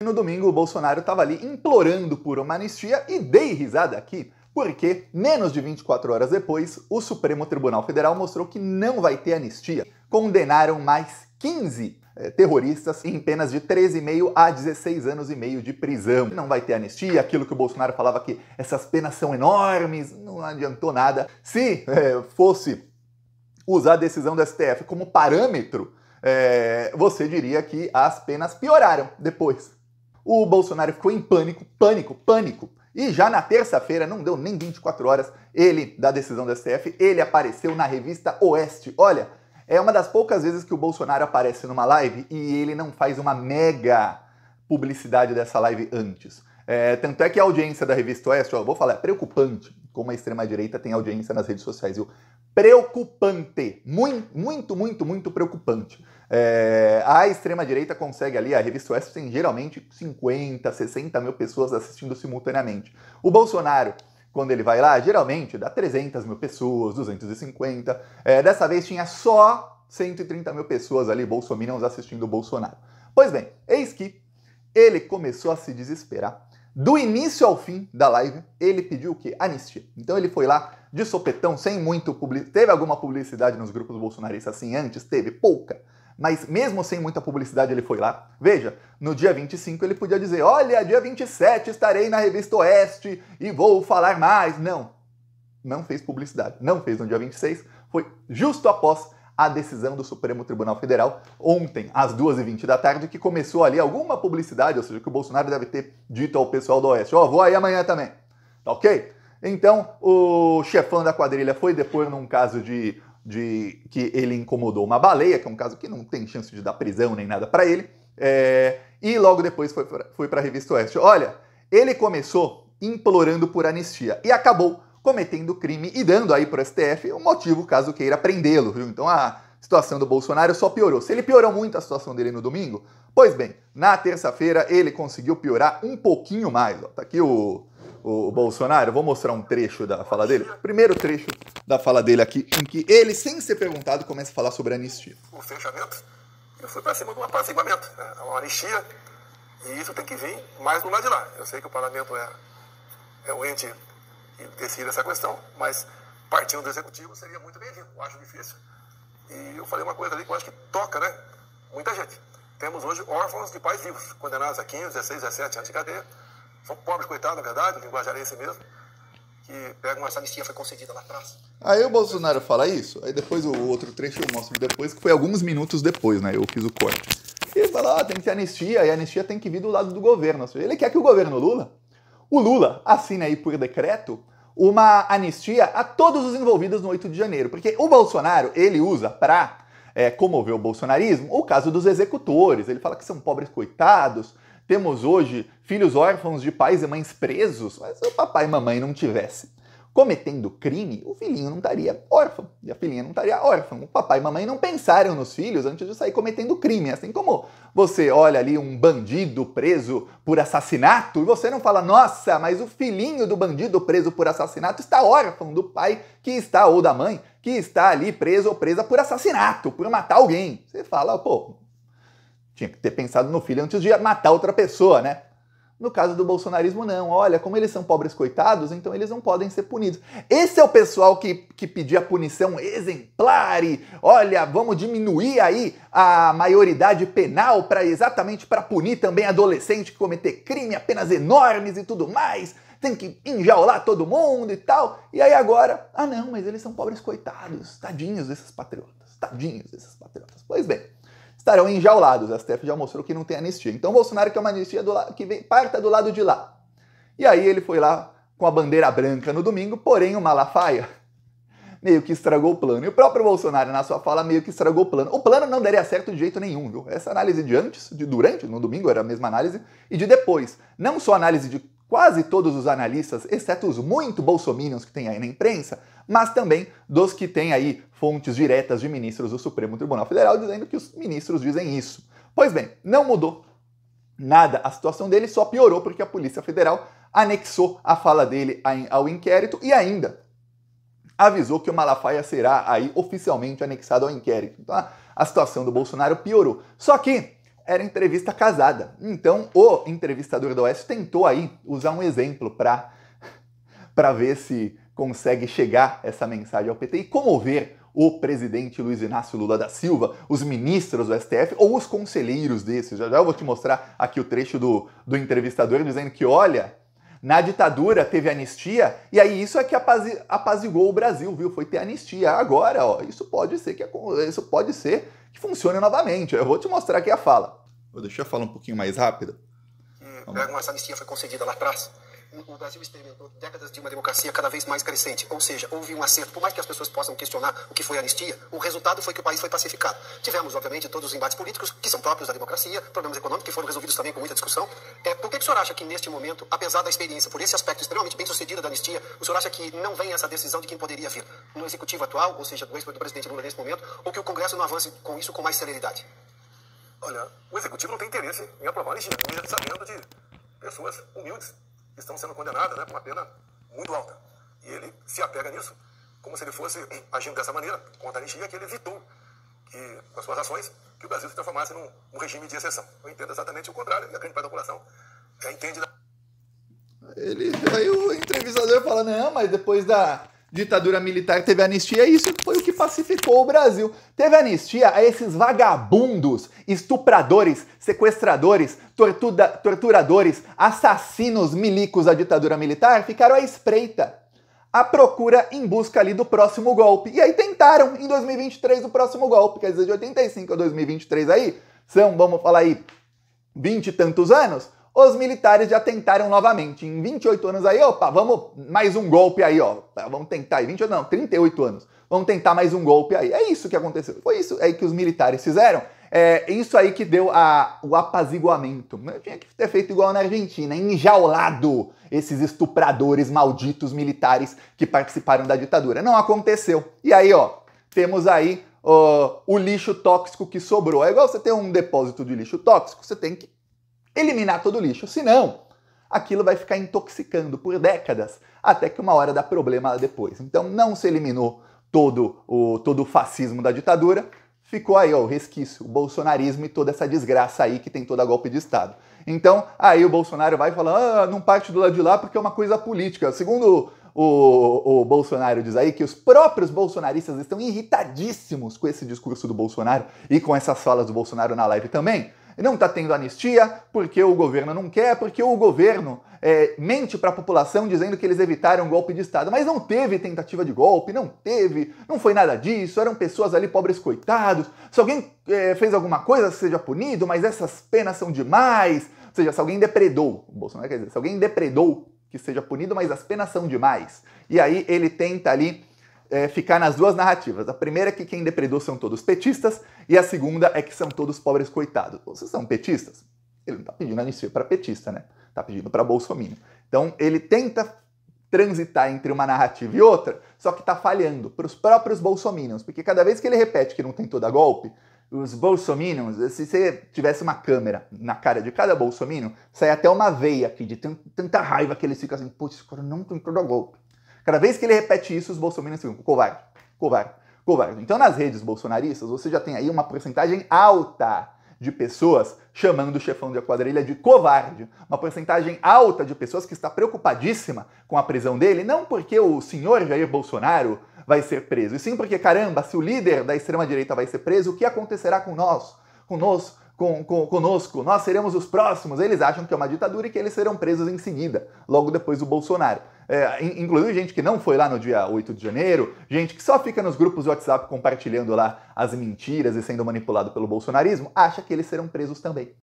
No domingo, o Bolsonaro estava ali implorando por uma anistia e dei risada aqui, porque menos de 24 horas depois, o Supremo Tribunal Federal mostrou que não vai ter anistia. Condenaram mais 15 eh, terroristas em penas de 13,5 a 16 anos e meio de prisão. Não vai ter anistia, aquilo que o Bolsonaro falava que essas penas são enormes, não adiantou nada. Se eh, fosse usar a decisão do STF como parâmetro, eh, você diria que as penas pioraram depois o Bolsonaro ficou em pânico, pânico, pânico. E já na terça-feira, não deu nem 24 horas, ele, da decisão do STF, ele apareceu na revista Oeste. Olha, é uma das poucas vezes que o Bolsonaro aparece numa live e ele não faz uma mega publicidade dessa live antes. É, tanto é que a audiência da revista Oeste, ó, vou falar, é preocupante como a extrema-direita tem audiência nas redes sociais, viu? Preocupante. Muito, muito, muito, muito preocupante. É, a extrema-direita consegue ali, a revista Oeste tem geralmente 50, 60 mil pessoas assistindo simultaneamente. O Bolsonaro, quando ele vai lá, geralmente dá 300 mil pessoas, 250. É, dessa vez tinha só 130 mil pessoas ali, bolsominions, assistindo o Bolsonaro. Pois bem, eis que ele começou a se desesperar. Do início ao fim da live, ele pediu o quê? Anistia. Então ele foi lá de sopetão, sem muito publicidade. Teve alguma publicidade nos grupos bolsonaristas assim antes? Teve, pouca mas mesmo sem muita publicidade ele foi lá. Veja, no dia 25 ele podia dizer: Olha, dia 27 estarei na revista Oeste e vou falar mais. Não, não fez publicidade. Não fez no dia 26, foi justo após a decisão do Supremo Tribunal Federal, ontem, às 2h20 da tarde, que começou ali alguma publicidade, ou seja, que o Bolsonaro deve ter dito ao pessoal do Oeste: Ó, oh, vou aí amanhã também. Tá ok? Então, o chefão da quadrilha foi depor num caso de de que ele incomodou uma baleia, que é um caso que não tem chance de dar prisão nem nada para ele, é, e logo depois foi, foi para a revista Oeste. Olha, ele começou implorando por anistia e acabou cometendo crime e dando aí para o STF um motivo caso queira prendê-lo, viu? Então a situação do Bolsonaro só piorou. Se ele piorou muito a situação dele no domingo, pois bem, na terça-feira ele conseguiu piorar um pouquinho mais. Ó. Tá aqui o, o Bolsonaro, vou mostrar um trecho da fala dele. Primeiro trecho da fala dele aqui, em que ele, sem ser perguntado, começa a falar sobre anistia. O fechamento, eu fui para cima de um apaziguamento, né? É uma anistia, e isso tem que vir mais do lado de lá. Eu sei que o parlamento é, é o ente decide essa questão, mas partindo do executivo seria muito bem-vindo. Acho difícil. E eu falei uma coisa ali que eu acho que toca, né? Muita gente. Temos hoje órfãos de pais vivos, condenados a 15, 16, 17 anos de cadeia são pobres, coitados, na verdade, o linguajar é mesmo, que pegam essa anistia foi concedida lá atrás. Aí o Bolsonaro fala isso, aí depois o outro trecho eu mostro depois, que foi alguns minutos depois, né? Eu fiz o corte. E ele fala, ah, tem que ter anistia, e a anistia tem que vir do lado do governo. Ele quer que o governo Lula, o Lula, assine aí por decreto uma anistia a todos os envolvidos no 8 de janeiro. Porque o Bolsonaro, ele usa para é, comover o bolsonarismo o caso dos executores. Ele fala que são pobres coitados, temos hoje filhos órfãos de pais e mães presos, mas se o papai e mamãe não tivesse cometendo crime, o filhinho não estaria órfão e a filhinha não estaria órfã. O papai e mamãe não pensaram nos filhos antes de sair cometendo crime. Assim como você olha ali um bandido preso por assassinato e você não fala, nossa, mas o filhinho do bandido preso por assassinato está órfão do pai que está, ou da mãe, que está ali preso ou presa por assassinato, por matar alguém. Você fala, pô, tinha que ter pensado no filho antes de matar outra pessoa, né? No caso do bolsonarismo, não. Olha, como eles são pobres coitados, então eles não podem ser punidos. Esse é o pessoal que, que pedia punição exemplar e, olha, vamos diminuir aí a maioridade penal para exatamente para punir também adolescente que cometer crime, apenas enormes e tudo mais. Tem que enjaular todo mundo e tal. E aí agora, ah não, mas eles são pobres coitados. Tadinhos desses patriotas. Tadinhos desses patriotas. Pois bem, estarão enjaulados. A STF já mostrou que não tem anistia. Então Bolsonaro quer uma anistia do que vem, parta do lado de lá. E aí ele foi lá com a bandeira branca no domingo, porém o Malafaia meio que estragou o plano. E o próprio Bolsonaro, na sua fala, meio que estragou o plano. O plano não daria certo de jeito nenhum, viu? Essa análise de antes, de durante, no domingo era a mesma análise, e de depois. Não só análise de quase todos os analistas, exceto os muito bolsominions que tem aí na imprensa, mas também dos que têm aí fontes diretas de ministros do Supremo Tribunal Federal dizendo que os ministros dizem isso. Pois bem, não mudou nada a situação dele, só piorou porque a Polícia Federal anexou a fala dele ao inquérito e ainda avisou que o Malafaia será aí oficialmente anexado ao inquérito. Então a situação do Bolsonaro piorou. Só que era entrevista casada. Então o entrevistador do Oeste tentou aí usar um exemplo para para ver se consegue chegar essa mensagem ao PT e comover o presidente Luiz Inácio Lula da Silva, os ministros do STF ou os conselheiros desses. Já já eu vou te mostrar aqui o trecho do, do entrevistador dizendo que, olha, na ditadura teve anistia, e aí isso é que apaziguou o Brasil, viu? Foi ter anistia. Agora, ó, isso pode ser que isso pode ser que funcione novamente. Eu vou te mostrar aqui a fala. Vou deixar a fala um pouquinho mais rápida. Hum, essa anistia foi concedida lá atrás o Brasil experimentou décadas de uma democracia cada vez mais crescente. Ou seja, houve um acerto. Por mais que as pessoas possam questionar o que foi anistia, o resultado foi que o país foi pacificado. Tivemos, obviamente, todos os embates políticos que são próprios da democracia, problemas econômicos que foram resolvidos também com muita discussão. É, por que, que o senhor acha que, neste momento, apesar da experiência, por esse aspecto extremamente bem sucedido da anistia, o senhor acha que não vem essa decisão de quem poderia vir no executivo atual, ou seja, do ex-presidente Lula nesse momento, ou que o Congresso não avance com isso com mais celeridade? Olha, o executivo não tem interesse em aprovar a anistia, mesmo sabendo de pessoas humildes estão sendo condenadas né, com uma pena muito alta. E ele se apega nisso, como se ele fosse agindo dessa maneira contra a anistia, que ele evitou que, com as suas ações, que o Brasil se transformasse num, num regime de exceção. Eu entendo exatamente o contrário, e a grande parte da população é, entende. Ele, aí o entrevistador fala, não, mas depois da ditadura militar teve anistia, e isso foi o que pacificou o Brasil. Teve anistia a esses vagabundos, estupradores, sequestradores, tortura, torturadores, assassinos milicos da ditadura militar, ficaram à espreita. A procura em busca ali do próximo golpe. E aí tentaram em 2023 o próximo golpe, quer dizer, de 85 a 2023 aí, são, vamos falar aí, 20 e tantos anos, os militares já tentaram novamente. Em 28 anos aí, opa, vamos mais um golpe aí, ó. Tá, vamos tentar aí, 28 não, 38 anos. Vamos tentar mais um golpe aí. É isso que aconteceu. Foi isso aí que os militares fizeram. É isso aí que deu a, o apaziguamento. Eu tinha que ter feito igual na Argentina, enjaulado esses estupradores malditos militares que participaram da ditadura. Não aconteceu. E aí, ó, temos aí o lixo tóxico que sobrou. É igual você ter um depósito de lixo tóxico, você tem que eliminar todo o lixo. Senão, aquilo vai ficar intoxicando por décadas, até que uma hora dá problema depois. Então não se eliminou todo o, todo o fascismo da ditadura, ficou aí ó, o resquício, o bolsonarismo e toda essa desgraça aí que tem toda golpe de Estado. Então, aí o Bolsonaro vai falar, ah, não parte do lado de lá porque é uma coisa política. Segundo o, o, Bolsonaro diz aí que os próprios bolsonaristas estão irritadíssimos com esse discurso do Bolsonaro e com essas falas do Bolsonaro na live também, não está tendo anistia porque o governo não quer, porque o governo é, mente para a população dizendo que eles evitaram um golpe de Estado. Mas não teve tentativa de golpe, não teve, não foi nada disso, eram pessoas ali pobres coitados. Se alguém é, fez alguma coisa, seja punido, mas essas penas são demais. Ou seja, se alguém depredou, o Bolsonaro quer dizer, se alguém depredou, que seja punido, mas as penas são demais. E aí ele tenta ali é, ficar nas duas narrativas. A primeira é que quem depredou são todos petistas, e a segunda é que são todos pobres coitados. Vocês são petistas? Ele não está pedindo anistia para petista, né? Está pedindo para Bolsonaro. Então ele tenta transitar entre uma narrativa e outra, só que está falhando para os próprios bolsominions, porque cada vez que ele repete que não tem toda golpe, os bolsominions, se você tivesse uma câmera na cara de cada bolsominion, sai até uma veia aqui de tanta raiva que eles ficam assim, putz, esse cara não tem toda golpe. Cada vez que ele repete isso, os bolsominions ficam covarde, covarde, covarde. Então, nas redes bolsonaristas, você já tem aí uma porcentagem alta de pessoas chamando o chefão de quadrilha de covarde. Uma porcentagem alta de pessoas que está preocupadíssima com a prisão dele, não porque o senhor Jair Bolsonaro vai ser preso, e sim porque, caramba, se o líder da extrema-direita vai ser preso, o que acontecerá com nós? Conosco? Com, com, conosco, nós seremos os próximos. Eles acham que é uma ditadura e que eles serão presos em seguida, logo depois do Bolsonaro é, inclusive gente que não foi lá no dia 8 de janeiro, gente que só fica nos grupos de WhatsApp compartilhando lá as mentiras e sendo manipulado pelo bolsonarismo, acha que eles serão presos também.